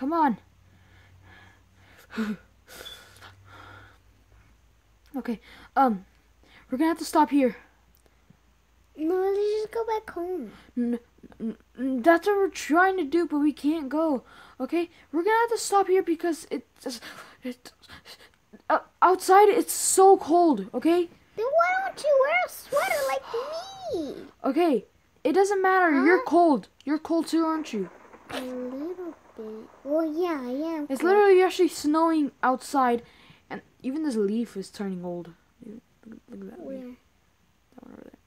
Come on. okay. Um, we're gonna have to stop here. No, let's just go back home. N- that's what we're trying to do, but we can't go. Okay, we're gonna have to stop here because it's it, uh, outside. It's so cold. Okay, Then why don't you wear a sweater like me? okay. It doesn't matter. You're cold. You're cold too, aren't you? A little Well, yeah, I am. It's literally actually snowing outside, and even this leaf is turning old. Look, look at that Where? leaf. That one over there.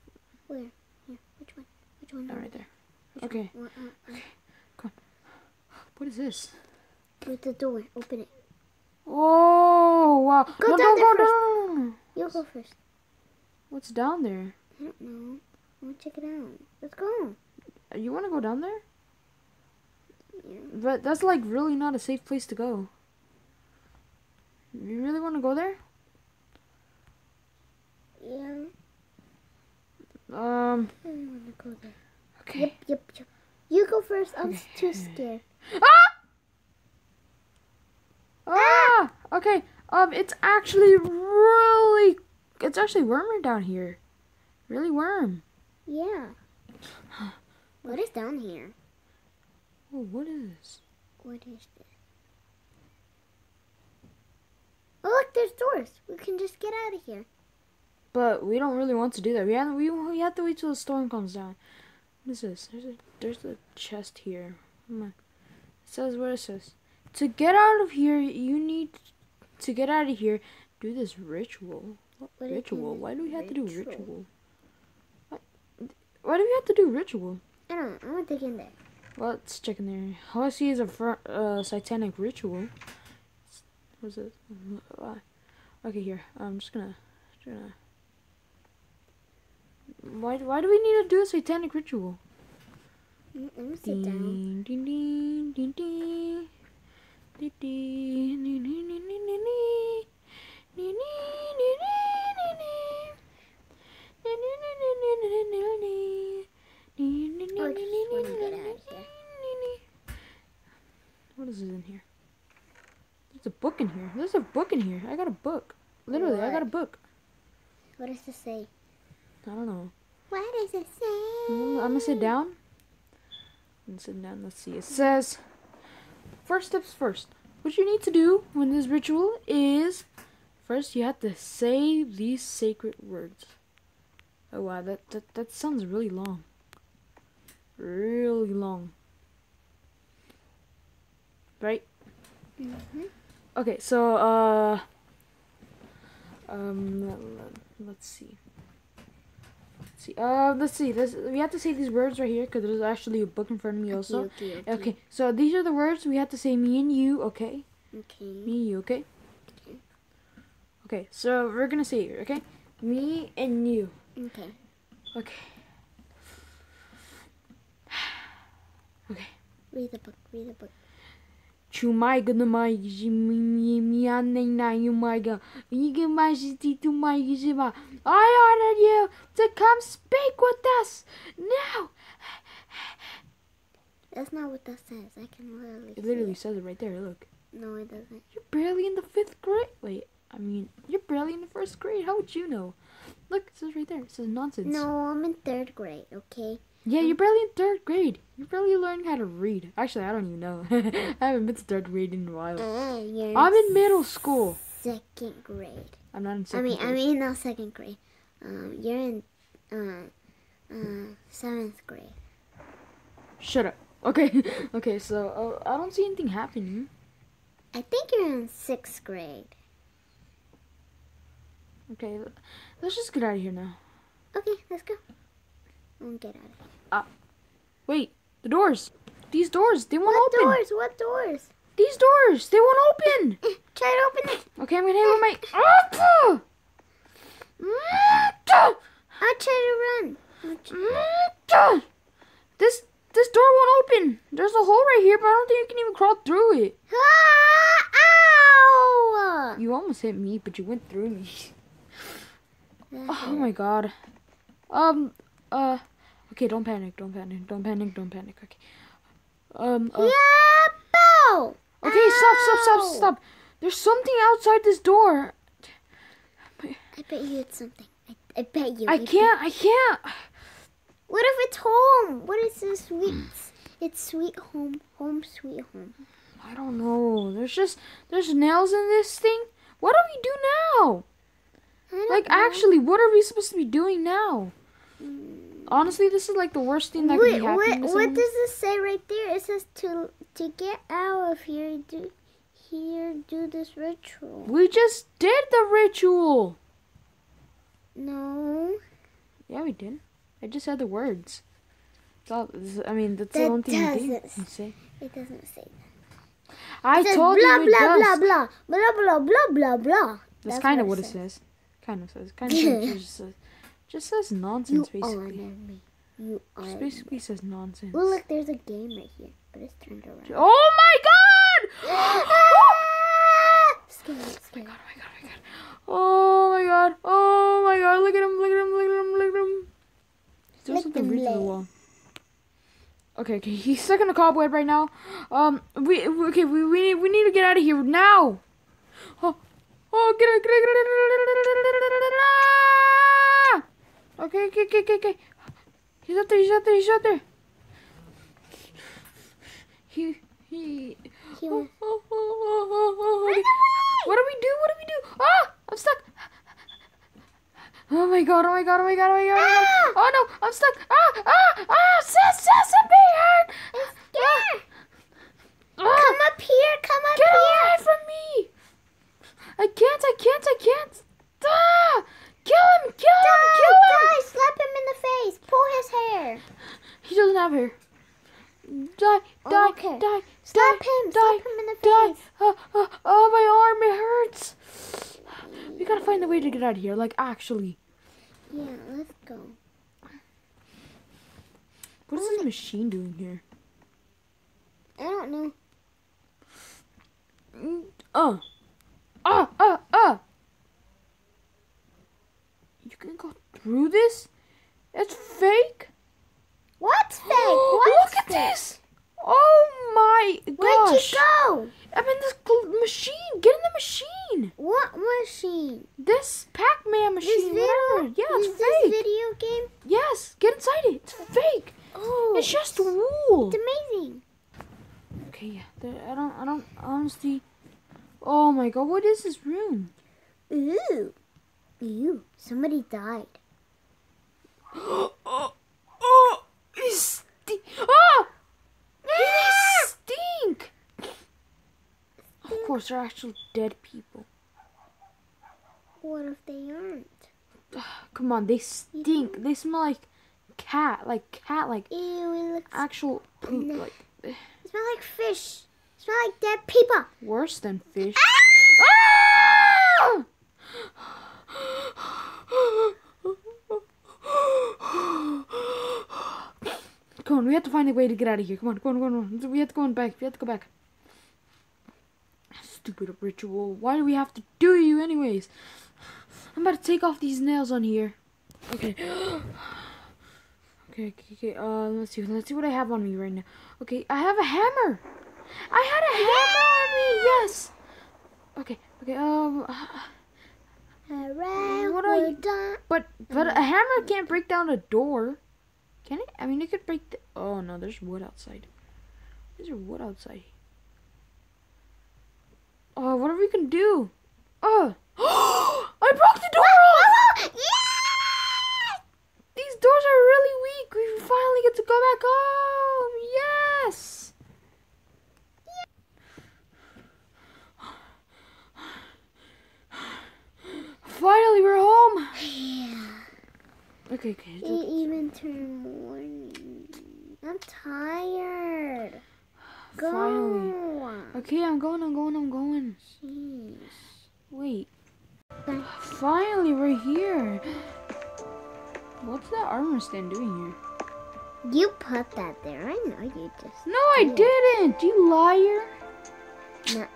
Where? Here. Which one? Which one? That right there. Which Okay. One? Uh, uh, What is this? with the door. Open it. Oh wow! Go no, down there go first. down. You go first. What's down there? I don't know. I want to check it out. Let's go. You want to go down there? But that's like really not a safe place to go. You really want to go there? Yeah. Um. I don't want to go there. Okay. Yep, yep, yep. You go first. I'm Okay. too scared. Ah! Ah! Okay. Um. It's actually really. It's actually warmer down here. Really warm. Yeah. What is down here? Oh, what is this? What is this? Oh, look, there's doors. We can just get out of here. But we don't really want to do that. We have we, we have to wait till the storm comes down. What is this? There's a there's a chest here. Come on. It says what it says. To get out of here, you need to get out of here. Do this ritual. What What ritual? Why do we have to do ritual? ritual? Why, do we have to do ritual? I don't know. I'm gonna dig in there. Let's check in there. All I see is a fr- uh, satanic ritual. What's it? Uh, Okay, here. I'm just gonna, just gonna. Why? Why do we need to do a satanic ritual? Mm, Let me sit down. Ding, ding, ding. Ding, ding, ding, ding, ding, ding, ding, ding. Ding, ding, ding, ding, ding, ding. Ding, ding, ding, ding, ding, ding, ding, ding. Ding, ding, Oh, I ding, just ding, wanna ding, get ding, out of ding, here. ding, ding. What is it in here? There's a book in here. There's a book in here. I got a book. Literally, I got a What? book. What does this say? I don't know. What does it say? I'm gonna sit down. I'm sitting down. Let's see. It says, first steps first. What you need to do when this ritual is, first you have to say these sacred words. Oh wow, that that that sounds really long. Really long. Right? Mm-hmm. Okay, so uh, um, let's see. Let's see. Uh, let's see. This we have to say these words right here because there's actually a book in front of me also. Okay, okay. Okay, so these are the words we have to say. Me and you. Okay, Okay. me and you. Okay. Okay, so we're gonna say it. Okay, me and you. Okay. Okay. Okay. Read the book. Read the book. Na you my god. You get my city to my gizi ba. I order you to come speak with us now. That's not what that says. I can literally. It literally it. says it right there. Look, No, it doesn't. you're barely in the fifth grade. Wait, I mean, you're barely in the first grade. How would you know? Look, it says right there. It says nonsense. No, I'm in third grade. Okay. Yeah, you're barely in third grade. You're barely learning how to read. Actually, I don't even know. I haven't been to third grade in a while. Uh, I'm in middle school. second grade. I'm not in second I mean, grade. I mean, not second grade. Um, you're in uh, uh, seventh grade. Shut up. Okay, okay. So uh, I don't see anything happening. I think you're in sixth grade. Okay, let's just get out of here now. Okay, let's go. We'll get out of here. Uh, Wait, the doors. These doors, they won't What open. doors? What doors? These doors, they won't open. Try to open it. Okay, I'm gonna hit with my. Ah! I'll try to run. Try-! This this door won't open. There's a hole right here, but I don't think you can even crawl through it. Ah! Ow! You almost hit me, but you went through me. Oh my god. Um. Uh. Okay, don't panic. Don't panic. Don't panic. Don't panic. Okay. Um. Uh, Yeah, bow. stop, No. stop. Stop. There's something outside this door. I bet you it's something. I, I bet you. I can't, I can't. What if it's home? What is this sweet? It's sweet home. Home sweet home. I don't know. There's just, there's nails in this thing. What do we do now? Like, know. actually, what are we supposed to be doing now? Honestly, this is like the worst thing that What, could be happening. what, what does this say right there? It says to to get out of here, do here, do this ritual. We just did the ritual. No, Yeah, we did. I just said the words. That's all, I mean, that's the only thing you You say. it doesn't say. that. I It says told blah you it blah does. blah blah blah blah blah blah blah. That's, kind of what it says. Kind of says. Kind of just says. Just says You nonsense, basically. honor me. You Just honor me. basically says nonsense. Oh, look, there's a game right here, but it's turned around. Oh my god! Ah! Scary, scary. Oh my god, oh my god. Oh my god. Oh my god. Look at him, look at him, look at him, look at him. He's doing something weird to the wall. Okay, okay. He's stuck in a cobweb right now. Um, we we- okay. We we need we need to get out of here now. Oh, oh, get it, get it, get it. Ah! Okay, okay, okay, okay, okay. He's up there. He's up there. He's up there. He he. He Oh, was- oh, oh, oh, oh, oh, okay. What do we do? What do we do? Ah! I'm stuck. Oh my god, oh my god, oh my god, oh my god, oh my god. Oh no, I'm stuck. Ah, ah, ah, sis, sis, I'm being hurt. Ah, ah, Come up here, come up get here. away from me. I can't, I can't, I can't. Ah, kill him, kill him, kill him. Die, slap him in the face, pull his hair. He doesn't have hair. Die, die, Okay. die, Slap die, him, die, slap him in the die. face. Uh, uh, oh, my arm, it hurts. We gotta find a way to get out of here, like actually. Yeah, let's go. What is this machine doing here? I don't know. Oh. Uh. Uh, uh, uh. You can go through this? It's fake? What's fake? Look at fake? this! Oh my gosh. Where'd you go? I'm in this machine! Get in the machine! What machine? This Pac-Man machine, This video? Yeah, Is it's this fake. video game? Yes, get inside it. It's fake. Oh, It's just wool. It's amazing. Okay, yeah. There, I don't. I don't. Honestly. Oh my god! What is this room? Ooh, ooh, somebody died. oh, oh, he stink. Oh, they stink. Of course, they're actually dead people. What if they aren't? Come on, they stink. They smell like cat, like cat, like Ew, actual poop, No. like It smell like fish. It smell like dead people. worse than fish. Ah! Come on, we have to find a way to get out of here. Come on, come on, come on. come on. We have to go on back. We have to go back. Stupid ritual. Why do we have to do you anyways? I'm about to take off these nails on here. Okay. Okay, okay, okay. Uh, let's see. Let's see what I have on me right now. Okay, I have a hammer. I had a hammer on me. Yes. Okay. Okay. Um. Hooray, What are you- done. But but a hammer can't break down a door, can it? I mean, it could break the. Oh no, there's wood outside. There's wood outside. Oh, what are we gonna do? Oh, I broke the door off. yeah! These doors are really weak. We finally get to go back home. Yes. Finally, we're home. Yeah. Okay, okay. It even turned morning. I'm tired. Go. Finally. Okay, I'm going, I'm going, I'm going. Jeez. Wait. Finally, we're here. What's that armor stand doing here? You put that there. I know you just. No, I did. didn't. You liar.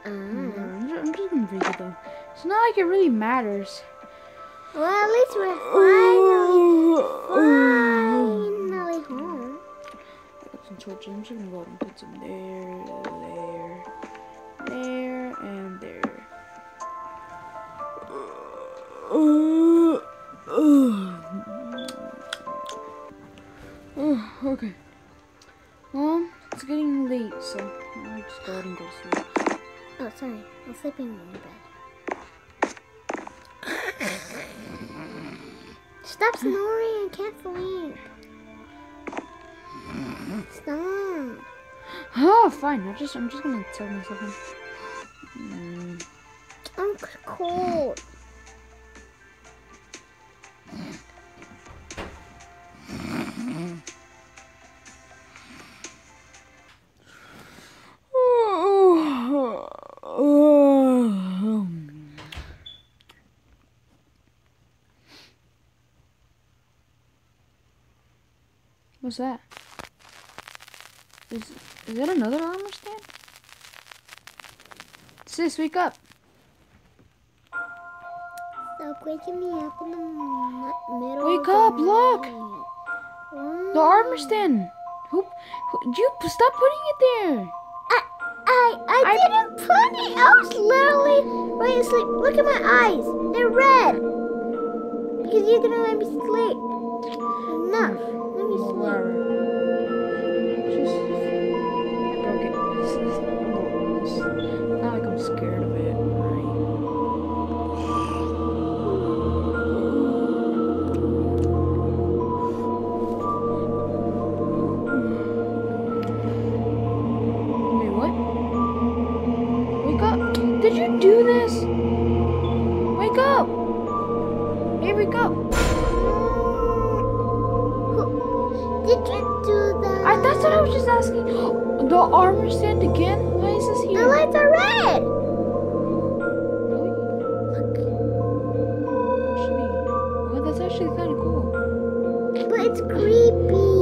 I'm just, I'm just gonna break it though. It's not like it really matters. Well, at least we're finally, finally I got some torches. I'm just gonna go and put some there, there, there. and there. Uh, Oh, okay. Well, it's getting late, so I just go ahead and go sleep. Oh, sorry. I'm sleeping in my bed. Stop snoring. I can't sleep. Oh, fine. I just, I'm just gonna tell myself. Mm, I'm cold. What's that? Is is that another armor stand? Sis, wake up! Stop waking me up in the middle. Wake of up, the look. night. The armor stand. Who? who you stop putting it there. I, I, I, I- didn't put it. I was literally right asleep. Look at my eyes. They're red. Because you didn't let me sleep. Enough. Let me sleep. Wake up! Did you do that? I that's what I was just asking. The armor stand again? Why is this here? The lights are red. Really? Look, well, oh, that's actually kind of cool. but it's creepy.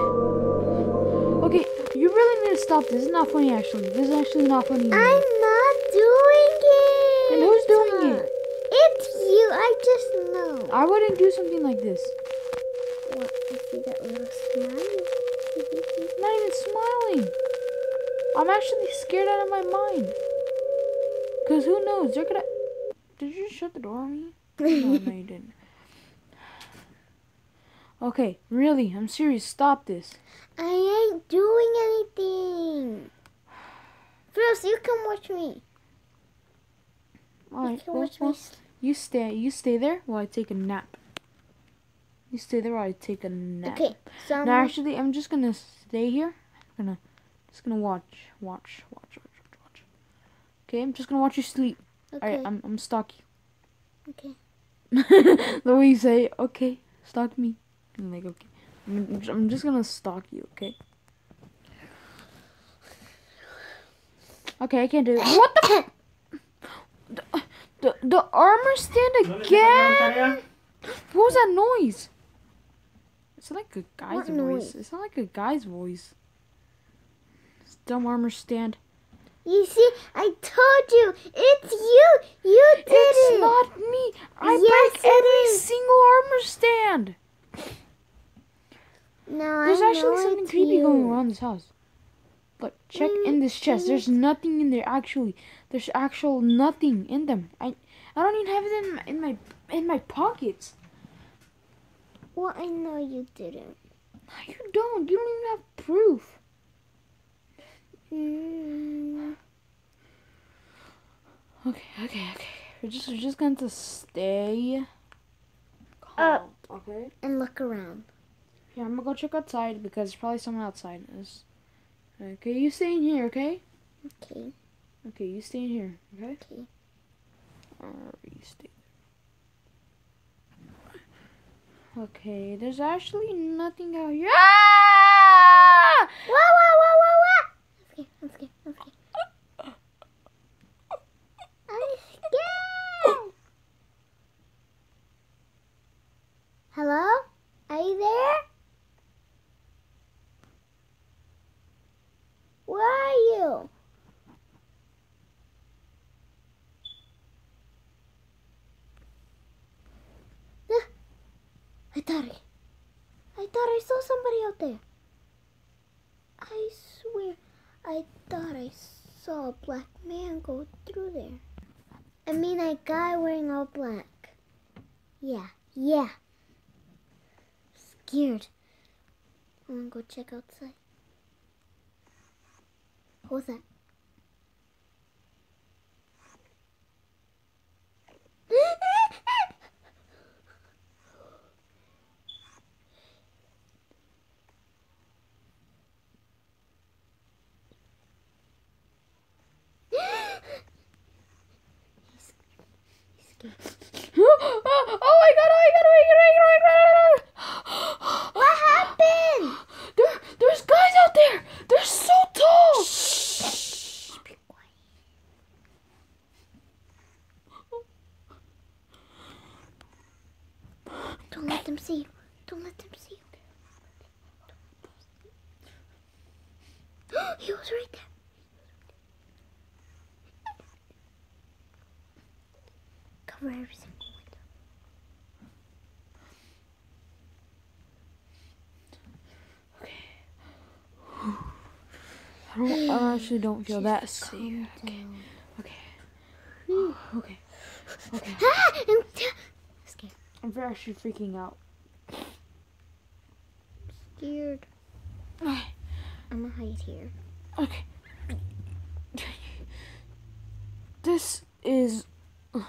Okay, you really need to stop this. Is not funny, actually. This is actually not funny doing it. And who's doing it? It's you. I just know. I wouldn't do something like this. What? I see that little smile. Not even smiling. I'm actually scared out of my mind. Cause who knows? They're gonna. Did you shut the door on me? No, no, you didn't. Okay, really, I'm serious. Stop this. I ain't doing anything. First, you can watch me. All you right, can well, watch me. well, s- you stay. You stay there while I take a nap. You stay there while I take a nap. Okay, so I'm actually, I'm just gonna stay here. I'm gonna, just gonna watch, watch, watch, watch, watch, watch. Okay, I'm just gonna watch you sleep. okay. Alright, I'm, I'm stalk okay. the way you say, okay, stalk me. I'm like, okay. I'm, I'm just gonna stalk you, okay? Okay, I can't do it. What the? the, the, the armor stand again? What was that noise? It's like a guy's What voice. noise? It's not like a guy's voice. It's dumb armor stand. You see, I told you, it's you. You did It's it. not me. I Yes, break every is. single armor stand. No, There's I actually know something creepy you. going around this house. Look, check in Mm, this chest. There's nothing in there actually. There's actual nothing in them. I I don't even have it in my, in my in my pockets. Well, I know you didn't. No, You don't. You don't even have proof. Mm, Okay, okay, okay. We're just we're just going to stay calm, okay? and look around. Yeah, I'm gonna go check outside because there's probably someone outside. Is Okay, you stay in here, okay? Okay. Okay, you stay in here, okay? Okay. Or you stay there. Okay, there's actually nothing out here. Ah! Whoa, whoa, whoa, whoa! I'm scared. I'm scared. I'm scared. I'm scared. Hello? Are you there? Where are you? Ah, I thought I, I thought I saw somebody out there. I swear, I thought I saw a black man go through there. I mean, a guy wearing all black. Yeah, yeah. Scared. I'm gonna go check outside. What was that? He's- he's scared. oh my god, oh my god, oh my god, oh my god, oh my god. What happened? There, there's guys out there. They're so tall. Shh, be quiet. Don't let them see you. Don't let them see you. he was right there. Cover every single window. I, don't, I actually don't feel that safe. Calm Okay, okay, okay, okay. Ah! I'm scared. I'm actually freaking out. Scared. Okay. I'm gonna hide here. Okay. This is. I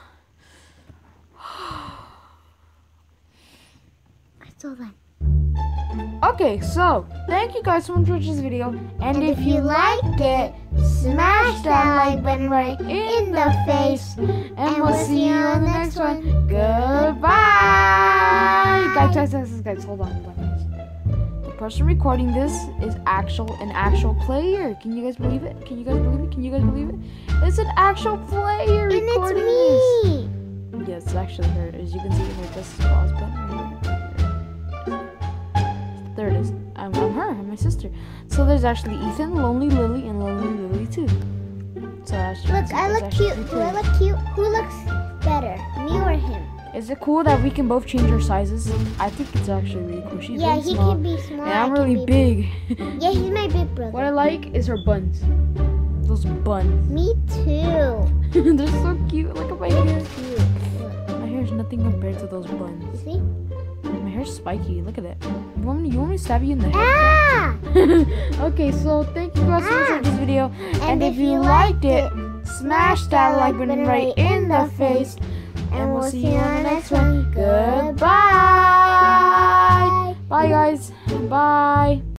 saw them. Okay, so thank you guys so much for watching this video. And, And if you liked it, smash that like button right in the face. And we'll see you on the next one. Goodbye. Guys, guys, guys, guys, hold on, hold on. The person recording this is actual an actual player. Can you guys believe it? Can you guys believe it? Can you guys believe it? It's an actual player And it's recording this. me. Yes, it's actually her. As you can see, her just pause button right here. There it is. I'm, I'm her. I'm my sister. So there's actually Ethan, Lonely Lily, and Lonely Lily too. So you can Look, I look cute. Do I look cute? Who looks better, me or him? Is it cool that we can both change our sizes? I think it's actually really cool. She's yeah, really he small. can be small. and I'm really be big. Yeah, he's my big brother. what I like is her buns. Those buns. Me too. They're so cute. Look at my hair. Cute. My hair's nothing compared to those buns. see? My hair's spiky. Look at it. You want me? You want me to stab you in the head? Ah! okay, so thank you guys so much for Ah. this video. And, if, you liked it, smash that like button right in the face. And we'll see you on the next one. Goodbye. Bye, guys. Bye.